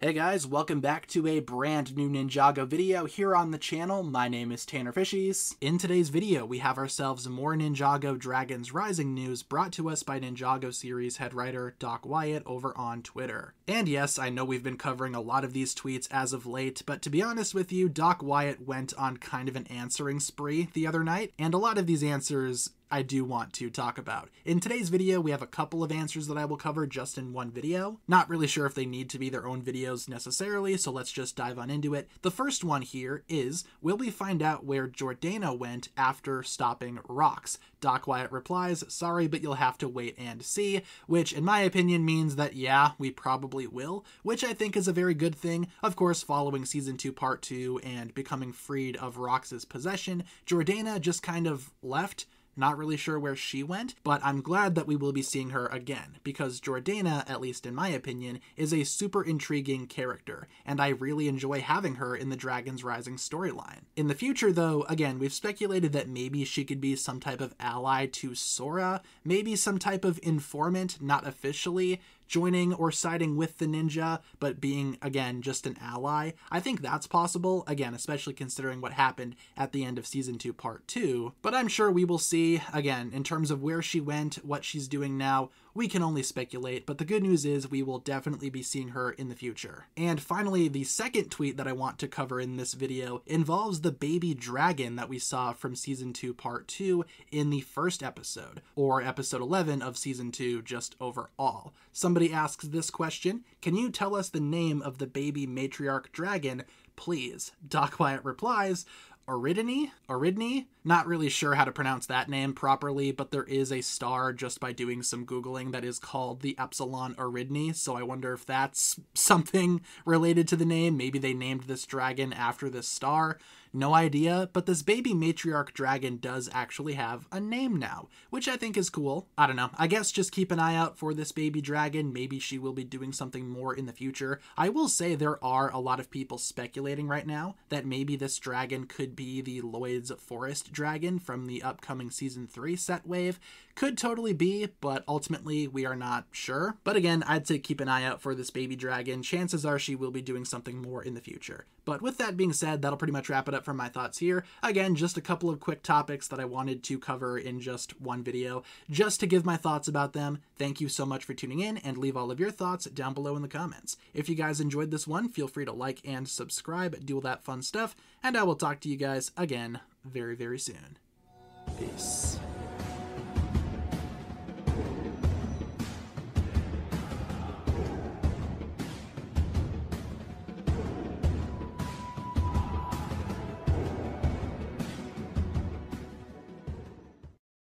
Hey guys, welcome back to a brand new Ninjago video here on the channel. My name is Tanner Fishies. In today's video, we have ourselves more Ninjago Dragons Rising news brought to us by Ninjago series head writer Doc Wyatt over on Twitter. And yes, I know we've been covering a lot of these tweets as of late, but to be honest with you, Doc Wyatt went on kind of an answering spree the other night, and a lot of these answers I do want to talk about. In today's video, we have a couple of answers that I will cover just in one video. Not really sure if they need to be their own videos necessarily, so let's just dive on into it. The first one here is, will we find out where Jordana went after stopping Rox? Doc Wyatt replies, sorry, but you'll have to wait and see, which in my opinion means that yeah, we probably will, which I think is a very good thing. Of course, following season 2 part 2 and becoming freed of Rox's possession, Jordana just kind of left not really sure where she went, but I'm glad that we will be seeing her again, because Jordana, at least in my opinion, is a super intriguing character, and I really enjoy having her in the Dragons Rising storyline. In the future, though, again, we've speculated that maybe she could be some type of ally to Sora, maybe some type of informant, not officially, joining or siding with the ninja, but being, again, just an ally. I think that's possible, again, especially considering what happened at the end of season 2, part 2. But I'm sure we will see, again, in terms of where she went, what she's doing now, we can only speculate, but the good news is we will definitely be seeing her in the future. And finally, the second tweet that I want to cover in this video involves the baby dragon that we saw from season 2 part 2 in the first episode, or episode 11 of season 2 just overall. Somebody asks this question, can you tell us the name of the baby matriarch dragon please. Doc Wyatt replies, Oridini? Oridni? Not really sure how to pronounce that name properly, but there is a star just by doing some Googling that is called the Epsilon Oridni, so I wonder if that's something related to the name. Maybe they named this dragon after this star. No idea, but this baby matriarch dragon does actually have a name now, which I think is cool. I don't know. I guess just keep an eye out for this baby dragon. Maybe she will be doing something more in the future. I will say there are a lot of people speculating right now that maybe this dragon could be the Lloyd's Forest dragon from the upcoming season 3 set wave. Could totally be, but ultimately we are not sure. But again, I'd say keep an eye out for this baby dragon. Chances are she will be doing something more in the future. But with that being said, that'll pretty much wrap it up for my thoughts here. Again, just a couple of quick topics that I wanted to cover in just one video, just to give my thoughts about them. Thank you so much for tuning in, and leave all of your thoughts down below in the comments. If you guys enjoyed this one, feel free to like and subscribe, do all that fun stuff, and I will talk to you guys again very, very soon. Peace.